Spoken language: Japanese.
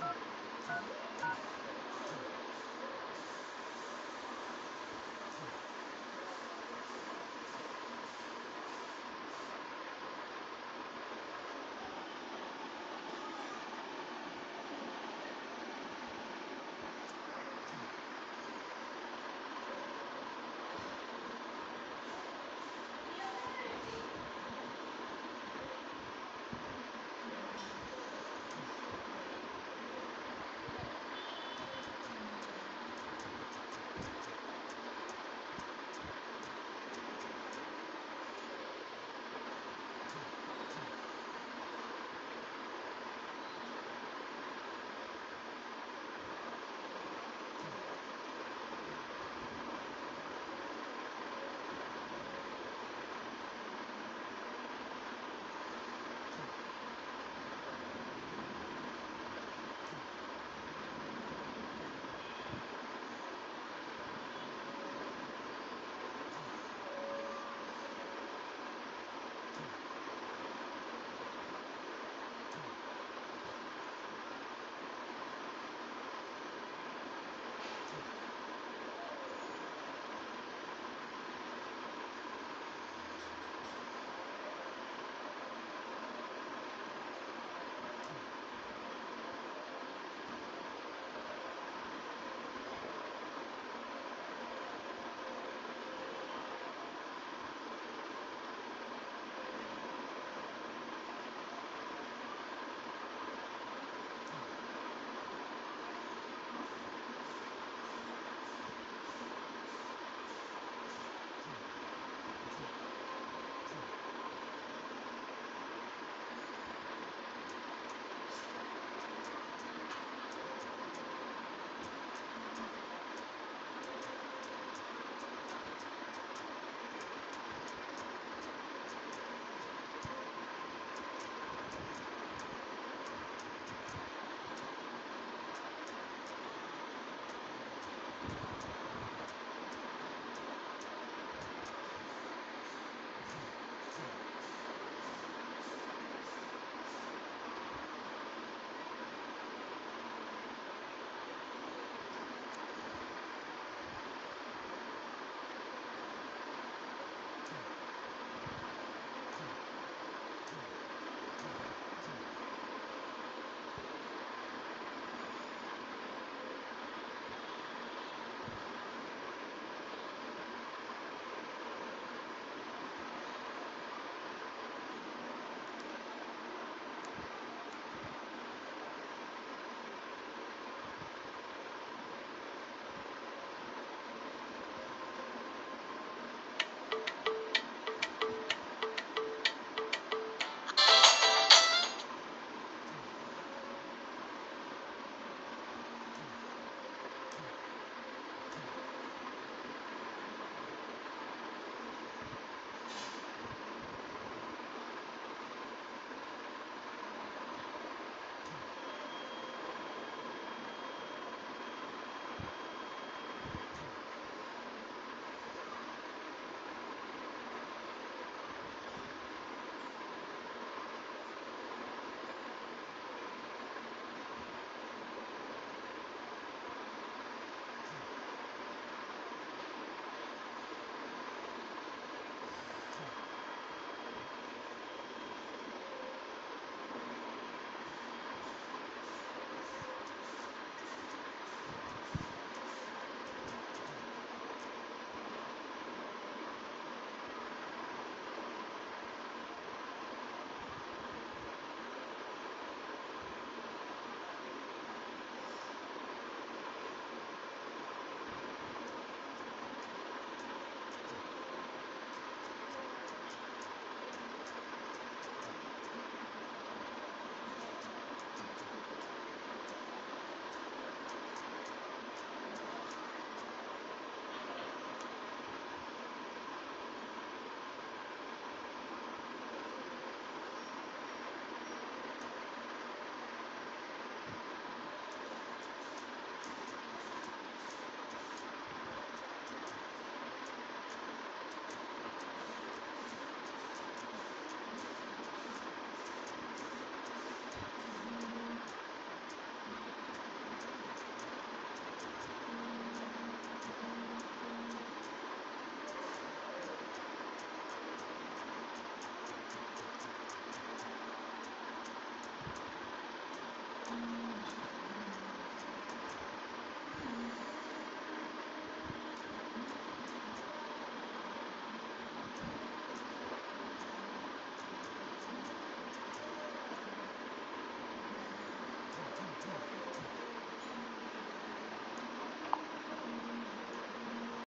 ハハハハ!